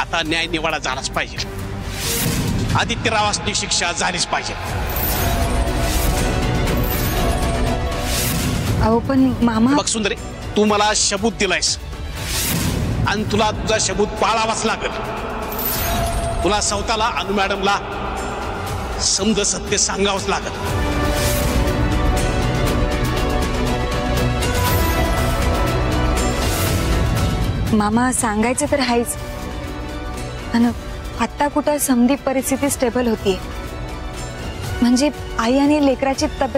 आता न्याय निवाडा झालाच पाहिजे. आदित्य रावासनी शिक्षा झालीच पाहिजे. अहो पण मामा बघ सुंदरे तू मला शबूत दिलायस. आणि तुला तुझा शबूत पाळावाच लागल. तुला स्वतःला अनु मॅडमला समज सत्य सांगावंच लागल. मामा सांगायचं तर आहेच आणि आत्ता कुठं समधी परिस्थिती स्टेबल होतीये. म्हणजे आई आणि लेकराची तब्येत